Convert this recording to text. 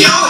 Yo!